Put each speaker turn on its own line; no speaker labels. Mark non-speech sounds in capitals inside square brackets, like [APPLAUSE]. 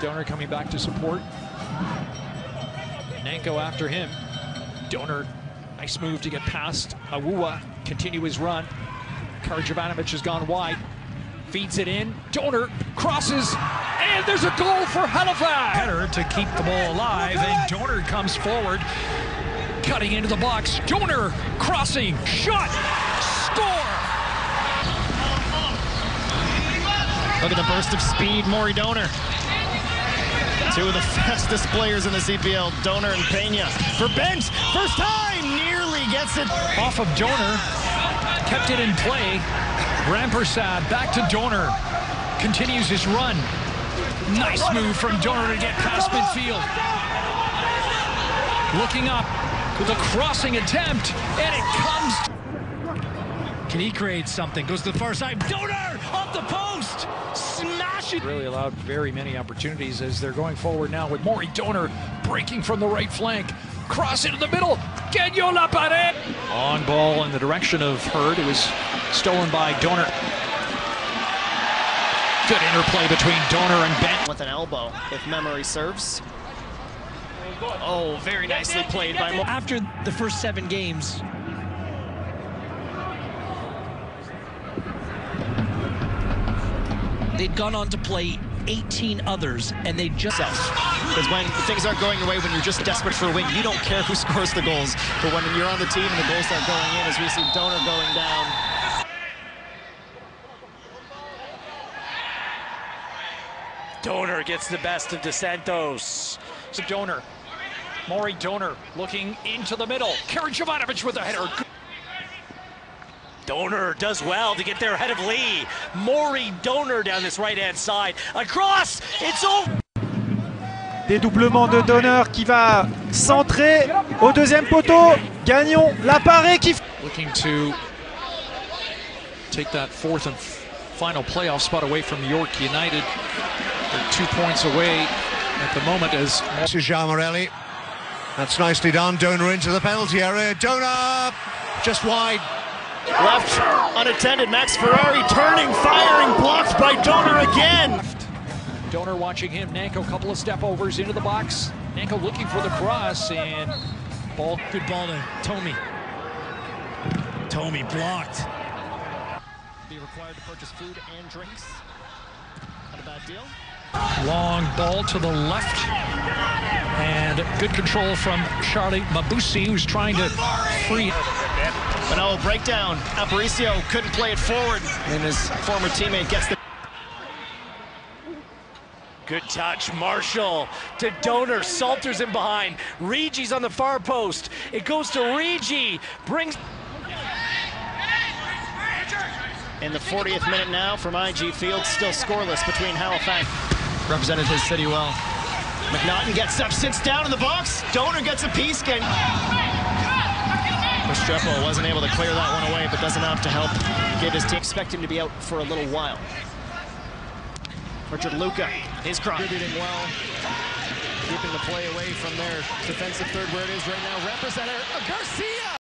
Doner coming back to support. Nanko after him. Doner, nice move to get past Awuwa. Continue his run. Karajovanovic has gone wide. Feeds it in. Doner crosses. And there's a goal for Halifax. Header to keep the ball alive. And Doner comes forward. Cutting into the box. Doner crossing. Shot. Score.
Look at the burst of speed, Morey Doner. Two of the [LAUGHS] fastest players in the CPL, Doner and Pena. For Bent, first time, nearly gets it.
Off of Doner, kept it in play. Rampersad back to Doner, continues his run. Nice move from Doner to get past midfield. Looking up with a crossing attempt, and it comes. Can he create something? Goes to the far side. Doner off the post. Smash it. Really allowed very many opportunities as they're going forward now with Morey Doner breaking from the right flank. Cross into the middle. Genyo Lapare. On ball in the direction of Hurd. It was stolen by Doner. Good interplay between Doner and Bent.
With an elbow, if memory serves. Oh, very nicely played by Mo
After the first seven games, they'd gone on to play 18 others, and they just...
Because when things aren't going your way, when you're just desperate for a win, you don't care who [LAUGHS] scores the goals. But when you're on the team and the goals start going in, as we see Doner going down,
Doner gets the best of DeSantos. So Doner, Morey Doner looking into the middle. Karen Jovanovic with a header.
Doner does well to get there ahead of Lee. Morey Doner down this right-hand side. Across, it's over.
Dédoublement de Doner qui va centrer au deuxième poteau. Gagnon, l'appareil qui...
Looking to take that fourth and final playoff spot away from York United. They're two points away at the moment as
This is João Morelli. That's nicely done. Doner into the penalty area. Doner just wide.
Left unattended. Max Ferrari turning, firing, blocked by Doner again.
Doner watching him. Nanko, couple of step overs into the box. Nanko looking for the cross and ball.
Good ball to Tommy. Tommy blocked.
Be required to purchase food and drinks. Not a bad deal.
Long ball to the left. And good control from Charlie Mabusi, who's trying to free.
But no breakdown. Aparicio couldn't play it forward, and his former teammate gets the.
Good touch, Marshall to Doner. Salters in behind. Riggi's on the far post. It goes to Riggi. Brings.
In the 40th minute now from IG Field, still scoreless between Halifax. Represented his city well. McNaughton gets up, sits down in the box. Doner gets a piece. Can... Restrepo wasn't able to clear that one away, but does enough to help get his team. Expect him to be out for a little while. Richard Luca, his cross. Contributing well, keeping the play away from their defensive third where it is right now. Representative Garcia.